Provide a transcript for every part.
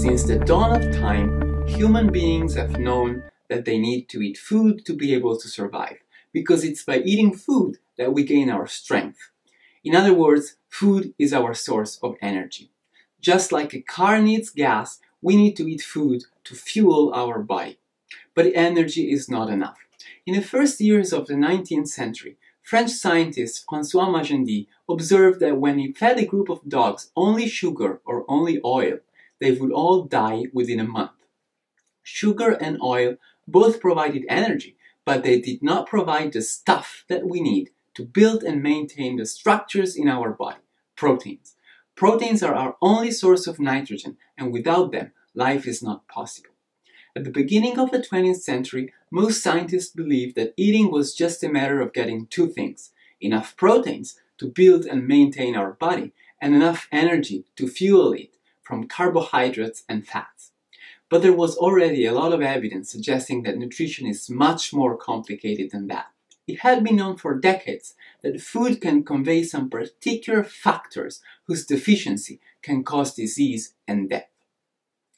Since the dawn of time, human beings have known that they need to eat food to be able to survive, because it's by eating food that we gain our strength. In other words, food is our source of energy. Just like a car needs gas, we need to eat food to fuel our body. But energy is not enough. In the first years of the 19th century, French scientist François Magendie observed that when he fed a group of dogs only sugar or only oil, they would all die within a month. Sugar and oil both provided energy, but they did not provide the stuff that we need to build and maintain the structures in our body, proteins. Proteins are our only source of nitrogen, and without them, life is not possible. At the beginning of the 20th century, most scientists believed that eating was just a matter of getting two things enough proteins to build and maintain our body, and enough energy to fuel it from carbohydrates and fats. But there was already a lot of evidence suggesting that nutrition is much more complicated than that. It had been known for decades that food can convey some particular factors whose deficiency can cause disease and death.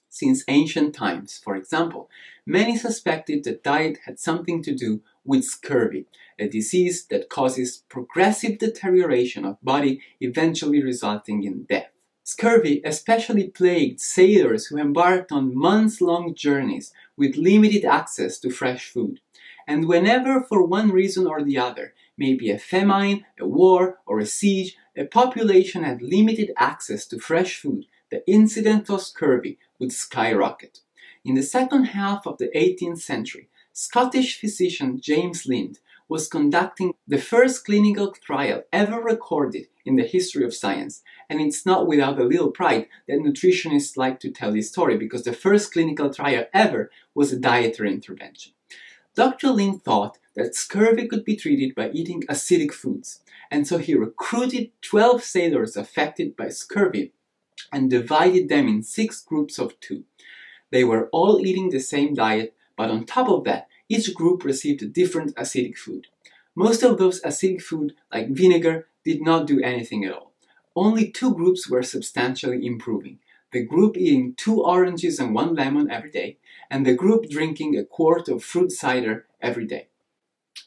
Since ancient times, for example, many suspected that diet had something to do with scurvy, a disease that causes progressive deterioration of body, eventually resulting in death. Scurvy especially plagued sailors who embarked on months-long journeys with limited access to fresh food. And whenever, for one reason or the other, maybe a famine, a war, or a siege, a population had limited access to fresh food, the incidence of scurvy would skyrocket. In the second half of the 18th century, Scottish physician James Lind was conducting the first clinical trial ever recorded in the history of science. And it's not without a little pride that nutritionists like to tell this story because the first clinical trial ever was a dietary intervention. Dr. Lind thought that scurvy could be treated by eating acidic foods, and so he recruited 12 sailors affected by scurvy and divided them in six groups of two. They were all eating the same diet, but on top of that, each group received a different acidic food. Most of those acidic food, like vinegar, did not do anything at all. Only two groups were substantially improving. The group eating two oranges and one lemon every day, and the group drinking a quart of fruit cider every day.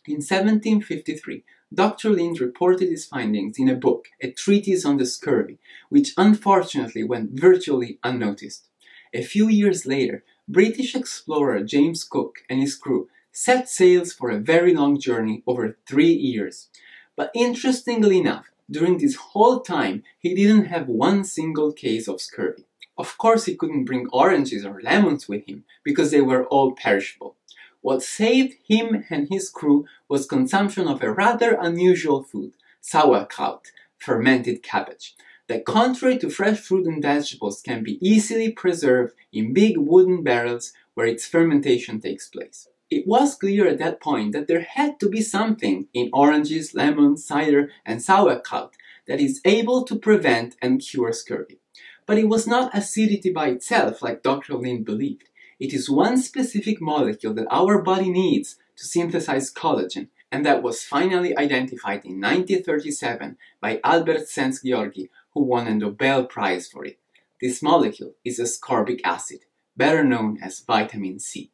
In 1753, Dr. Lind reported his findings in a book, A Treatise on the Scurvy, which unfortunately went virtually unnoticed. A few years later, British explorer James Cook and his crew set sails for a very long journey over three years. But interestingly enough, during this whole time, he didn't have one single case of scurvy. Of course, he couldn't bring oranges or lemons with him because they were all perishable. What saved him and his crew was consumption of a rather unusual food, sauerkraut, fermented cabbage, that contrary to fresh fruit and vegetables can be easily preserved in big wooden barrels where its fermentation takes place. It was clear at that point that there had to be something in oranges, lemon, cider, and sauerkraut that is able to prevent and cure scurvy. But it was not acidity by itself like Dr. Lind believed. It is one specific molecule that our body needs to synthesize collagen, and that was finally identified in 1937 by Albert Szent-Györgyi, who won a Nobel Prize for it. This molecule is ascorbic acid, better known as vitamin C.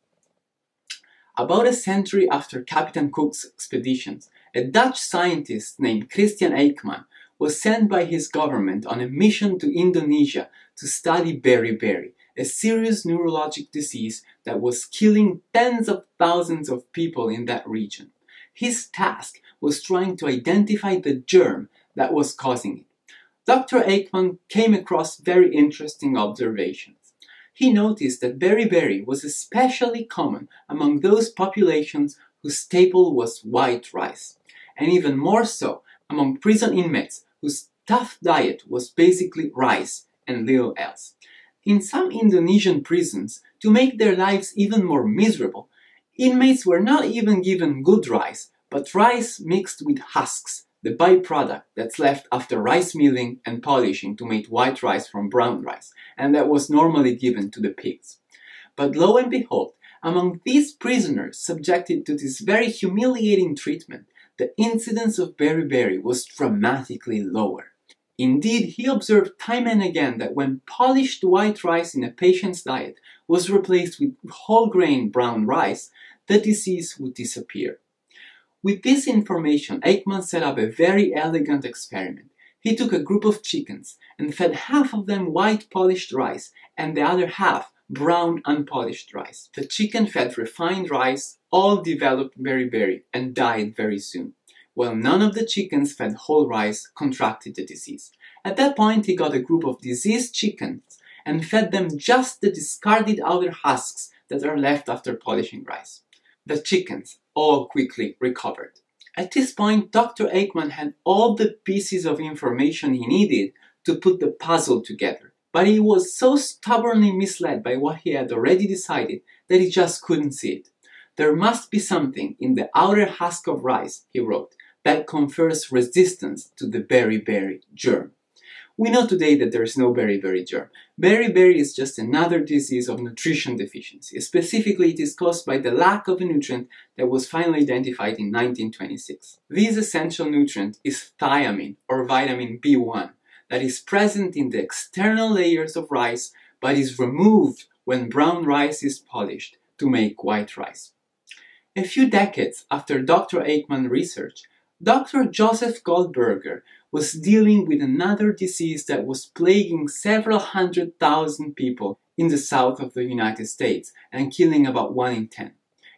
About a century after Captain Cook's expeditions, a Dutch scientist named Christian Eijkman was sent by his government on a mission to Indonesia to study beriberi, a serious neurologic disease that was killing tens of thousands of people in that region. His task was trying to identify the germ that was causing it. Dr. Eijkman came across very interesting observations. He noticed that beriberi was especially common among those populations whose staple was white rice, and even more so among prison inmates whose tough diet was basically rice and little else. In some Indonesian prisons, to make their lives even more miserable, inmates were not even given good rice, but rice mixed with husks, the byproduct that's left after rice milling and polishing to make white rice from brown rice, and that was normally given to the pigs. But lo and behold, among these prisoners subjected to this very humiliating treatment, the incidence of beriberi was dramatically lower. Indeed, he observed time and again that when polished white rice in a patient's diet was replaced with whole grain brown rice, the disease would disappear. With this information, Eijkman set up a very elegant experiment. He took a group of chickens and fed half of them white polished rice and the other half brown unpolished rice. The chicken fed refined rice all developed beriberi and died very soon, while none of the chickens fed whole rice contracted the disease. At that point, he got a group of diseased chickens and fed them just the discarded outer husks that are left after polishing rice. The chickens all quickly recovered. At this point, Dr. Eijkman had all the pieces of information he needed to put the puzzle together. But he was so stubbornly misled by what he had already decided that he just couldn't see it. There must be something in the outer husk of rice, he wrote, that confers resistance to the beriberi germ. We know today that there is no beriberi germ. Beriberi is just another disease of nutrition deficiency. Specifically, it is caused by the lack of a nutrient that was finally identified in 1926. This essential nutrient is thiamine, or vitamin B1, that is present in the external layers of rice but is removed when brown rice is polished to make white rice. A few decades after Dr. Eijkman's research, Dr. Joseph Goldberger was dealing with another disease that was plaguing several hundred thousand people in the south of the United States and killing about 1 in 10.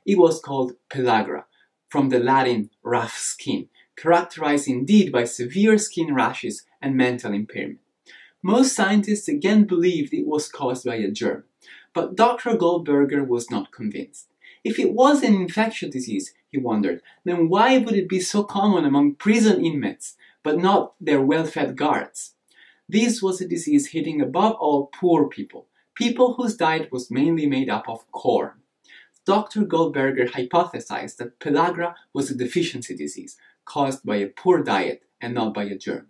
It was called pellagra, from the Latin rough skin, characterized indeed by severe skin rashes and mental impairment. Most scientists again believed it was caused by a germ, but Dr. Goldberger was not convinced. If it was an infectious disease, he wondered, then why would it be so common among prison inmates but not their well-fed guards. This was a disease hitting above all poor people, people whose diet was mainly made up of corn. Dr. Goldberger hypothesized that pellagra was a deficiency disease caused by a poor diet and not by a germ.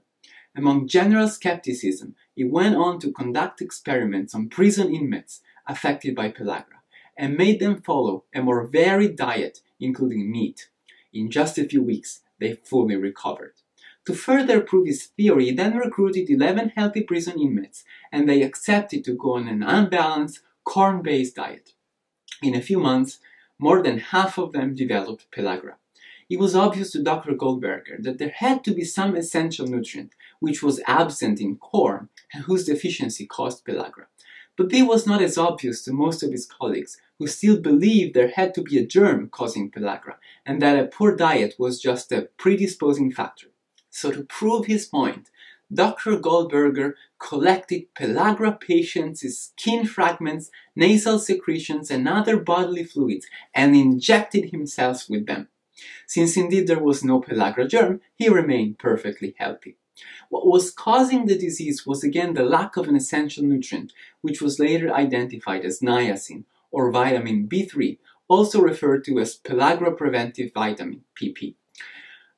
Among general skepticism, he went on to conduct experiments on prison inmates affected by pellagra and made them follow a more varied diet, including meat. In just a few weeks, they fully recovered. To further prove his theory, he then recruited 11 healthy prison inmates, and they accepted to go on an unbalanced, corn-based diet. In a few months, more than half of them developed pellagra. It was obvious to Dr. Goldberger that there had to be some essential nutrient which was absent in corn and whose deficiency caused pellagra. But this was not as obvious to most of his colleagues, who still believed there had to be a germ causing pellagra, and that a poor diet was just a predisposing factor. So to prove his point, Dr. Goldberger collected pellagra patients' skin fragments, nasal secretions, and other bodily fluids and injected himself with them. Since indeed there was no pellagra germ, he remained perfectly healthy. What was causing the disease was again the lack of an essential nutrient, which was later identified as niacin, or vitamin B3, also referred to as pellagra preventive vitamin, PP.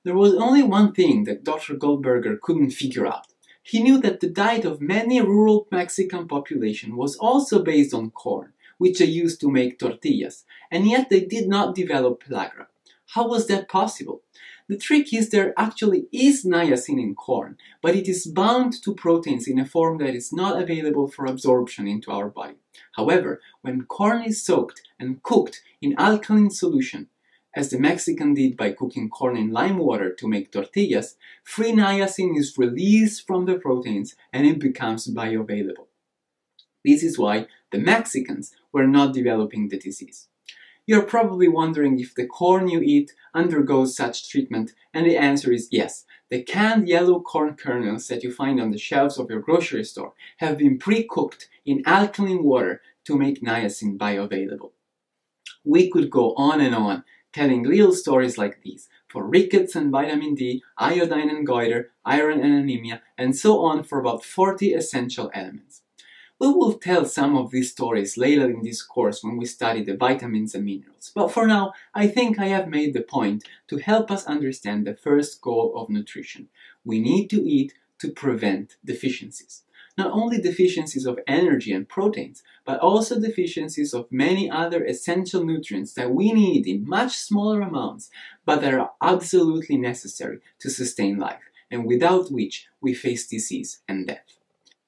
There was only one thing that Dr. Goldberger couldn't figure out. He knew that the diet of many rural Mexican population was also based on corn, which they used to make tortillas, and yet they did not develop pellagra. How was that possible? The trick is there actually is niacin in corn, but it is bound to proteins in a form that is not available for absorption into our body. However, when corn is soaked and cooked in alkaline solution, as the Mexican did by cooking corn in lime water to make tortillas, free niacin is released from the proteins and it becomes bioavailable. This is why the Mexicans were not developing the disease. You're probably wondering if the corn you eat undergoes such treatment, and the answer is yes. The canned yellow corn kernels that you find on the shelves of your grocery store have been pre-cooked in alkaline water to make niacin bioavailable. We could go on and on telling little stories like these for rickets and vitamin D, iodine and goiter, iron and anemia, and so on for about 40 essential elements. We will tell some of these stories later in this course when we study the vitamins and minerals, but for now I think I have made the point to help us understand the first goal of nutrition. We need to eat to prevent deficiencies not only deficiencies of energy and proteins, but also deficiencies of many other essential nutrients that we need in much smaller amounts, but that are absolutely necessary to sustain life. and without which we face disease and death.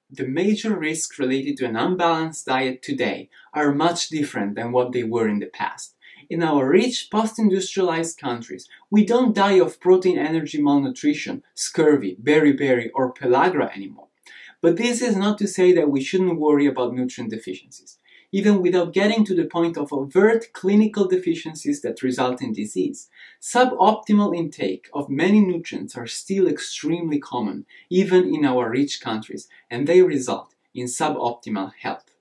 The major risks related to an unbalanced diet today are much different than what they were in the past. In our rich post-industrialized countries, we don't die of protein energy malnutrition, scurvy, beriberi, or pellagra anymore. But this is not to say that we shouldn't worry about nutrient deficiencies, even without getting to the point of overt clinical deficiencies that result in disease. Suboptimal intake of many nutrients are still extremely common, even in our rich countries, and they result in suboptimal health.